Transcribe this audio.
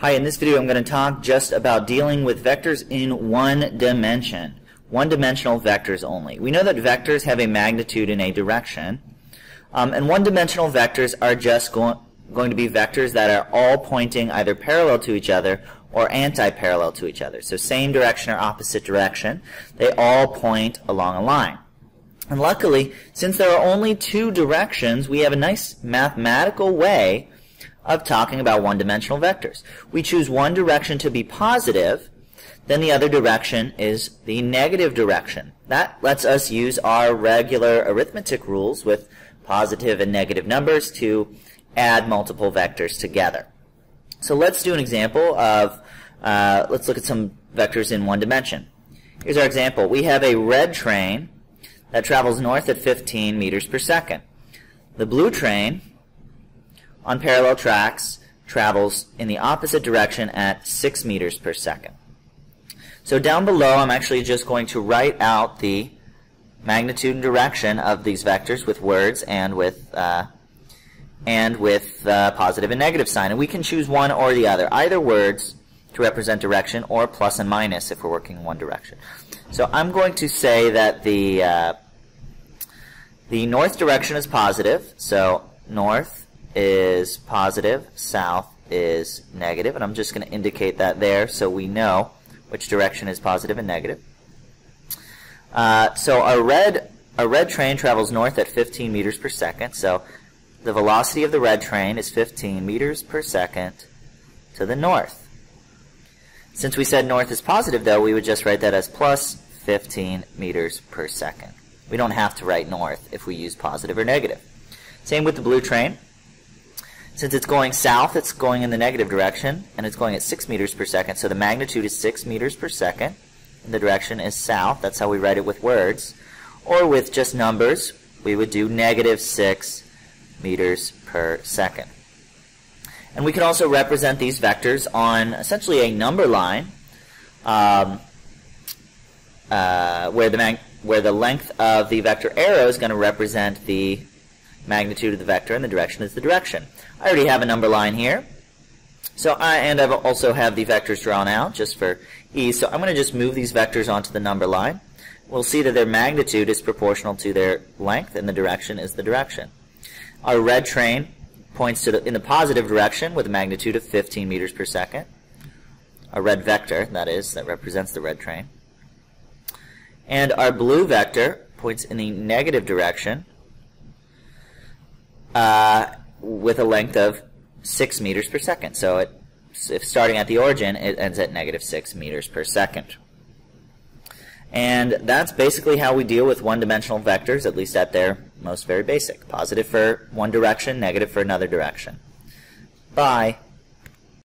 Hi, in this video I'm going to talk just about dealing with vectors in one dimension. One-dimensional vectors only. We know that vectors have a magnitude in a direction. Um, and one-dimensional vectors are just go going to be vectors that are all pointing either parallel to each other or anti-parallel to each other. So same direction or opposite direction. They all point along a line. And luckily, since there are only two directions, we have a nice mathematical way of talking about one-dimensional vectors. We choose one direction to be positive, then the other direction is the negative direction. That lets us use our regular arithmetic rules with positive and negative numbers to add multiple vectors together. So let's do an example of, uh, let's look at some vectors in one dimension. Here's our example. We have a red train that travels north at 15 meters per second. The blue train on parallel tracks travels in the opposite direction at 6 meters per second. So down below, I'm actually just going to write out the magnitude and direction of these vectors with words and with uh, and with uh, positive and negative sign. And we can choose one or the other, either words to represent direction or plus and minus if we're working in one direction. So I'm going to say that the uh, the north direction is positive, so north is positive, south is negative, and I'm just going to indicate that there so we know which direction is positive and negative. Uh, so a red, a red train travels north at 15 meters per second, so the velocity of the red train is 15 meters per second to the north. Since we said north is positive, though, we would just write that as plus 15 meters per second. We don't have to write north if we use positive or negative. Same with the blue train. Since it's going south, it's going in the negative direction, and it's going at 6 meters per second, so the magnitude is 6 meters per second, and the direction is south. That's how we write it with words. Or with just numbers, we would do negative 6 meters per second. And we can also represent these vectors on essentially a number line um, uh, where, the where the length of the vector arrow is going to represent the magnitude of the vector and the direction is the direction. I already have a number line here. So I, and I also have the vectors drawn out just for ease. So I'm going to just move these vectors onto the number line. We'll see that their magnitude is proportional to their length and the direction is the direction. Our red train points to the, in the positive direction with a magnitude of 15 meters per second. A red vector, that is, that represents the red train. And our blue vector points in the negative direction uh, with a length of 6 meters per second. So it, if starting at the origin, it ends at negative 6 meters per second. And that's basically how we deal with one-dimensional vectors, at least at their most very basic. Positive for one direction, negative for another direction. Bye.